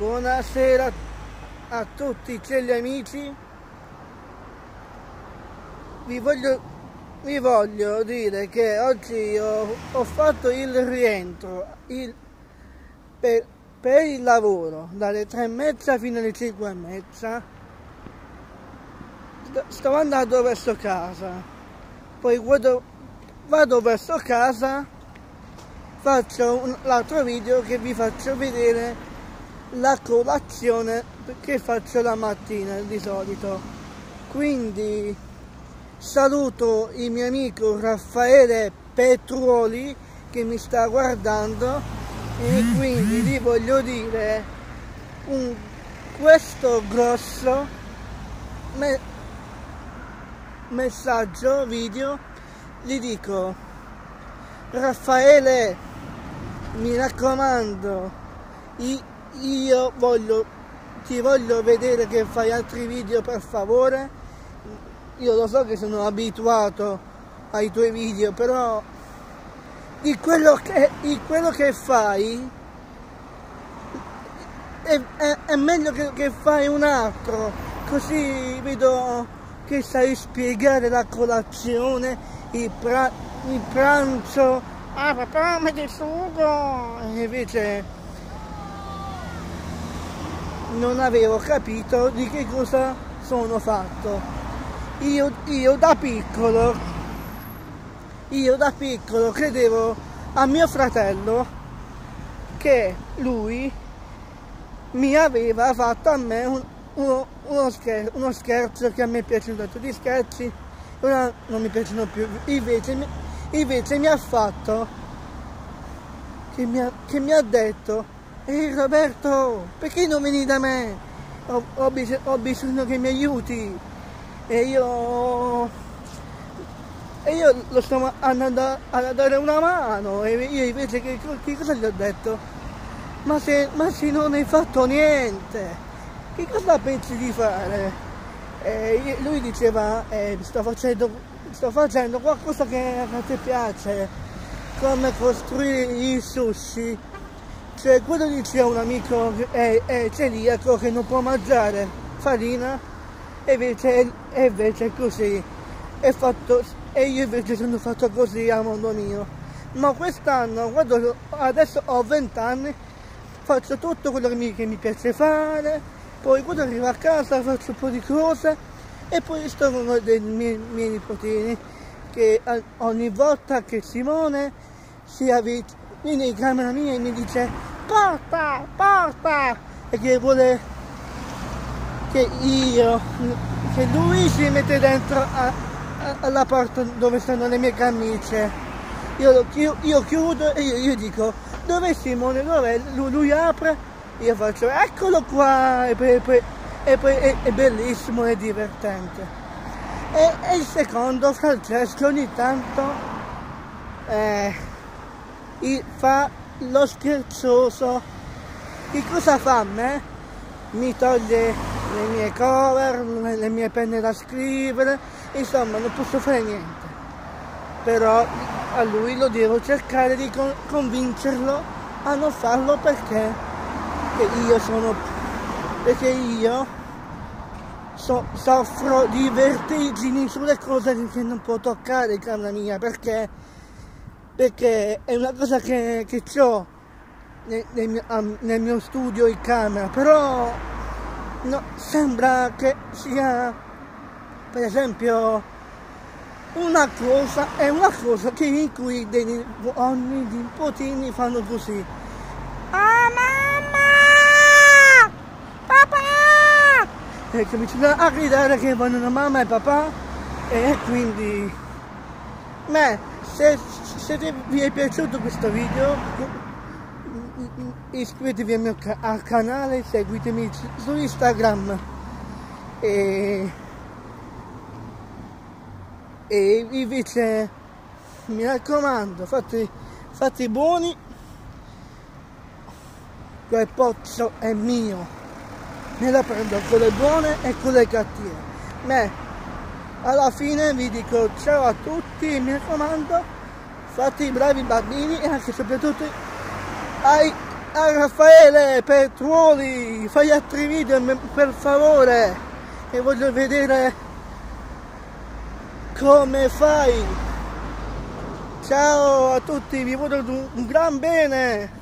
Buonasera a tutti i celi amici. Vi voglio, vi voglio dire che oggi ho, ho fatto il rientro il, per, per, il lavoro dalle tre e mezza fino alle cinque e mezza. Sto andando verso casa, poi vado, vado verso casa, faccio un, l'altro video che vi faccio vedere la colazione che faccio la mattina di solito. Quindi saluto il mio amico Raffaele Petruoli che mi sta guardando e quindi gli voglio dire un, questo grosso me, messaggio video. Gli dico Raffaele mi raccomando i, io voglio, ti voglio vedere che fai altri video per favore. Io lo so che sono abituato ai tuoi video, però di quello che, di quello che fai è, è, è meglio che, che, fai un altro, così vedo che sai spiegare la colazione, il, pra, il pranzo. Ah papà, mi sugo! E invece non avevo capito di che cosa sono fatto. Io, io da piccolo, io da piccolo credevo a mio fratello che lui mi aveva fatto a me un, uno, uno, scherzo, uno, scherzo, che a me piacciono tanto di scherzi, ora non mi piacciono più, invece, invece mi ha fatto, che mi ha, che mi ha detto Ehi Roberto, perché non vieni da me? Ho, ho, bis ho bisogno che mi aiuti. E io... E io lo sto andando a dare una mano e io invece che, che cosa gli ho detto? Ma se, ma se non hai fatto niente, che cosa pensi di fare? E lui diceva, eh, sto, facendo, sto facendo qualcosa che a te piace, come costruire i sushi cioè, quello diceva un amico è, è celiaco che non può mangiare farina e invece, e invece è così. È fatto, e io invece sono fatto così a mondo mio. Ma quest'anno, quando adesso ho 20 anni, faccio tutto quello che mi, che mi piace fare, poi quando arrivo a casa faccio un po' di cose e poi sto con dei miei, miei nipotini che ogni volta che Simone si avvicina viene in camera mia e mi dice porta, porta e che vuole che io, che lui si mette dentro a, a, alla porta dove stanno le mie camicie. Io, io, io chiudo e io, io, dico dov'è Simone, dov'è? Lui, lui, apre, io faccio eccolo qua e poi, poi, e poi è, è, bellissimo e divertente. E, e, il secondo, Francesco, ogni tanto eh, fa lo scherzoso che cosa fa a me? Mi toglie le mie cover, le mie penne da scrivere, insomma non posso fare niente. Però a lui lo devo cercare di convincerlo a non farlo perché io sono perché io so, soffro di vertigini sulle cose che non può toccare cara mia perché perché è una cosa che, che ho nel, nel, nel, mio studio in camera, però no, sembra che sia per esempio una cosa, è una cosa che in cui dei ogni nipotini fanno così. Ah mamma! Papà! E cominciano a gridare che vogliono mamma e papà e quindi... Beh, se, se vi è piaciuto questo video iscrivetevi al mio al canale seguitemi su Instagram. E, e invece mi raccomando fate, fate buoni quel pozzo è mio. Me la prendo con le buone e con le cattive. Beh, alla fine vi dico ciao a tutti mi raccomando fate i bravi bambini e anche soprattutto ai a Raffaele Petruoli, fai altri video per favore, e voglio vedere come fai. Ciao a tutti, vi voglio un gran bene.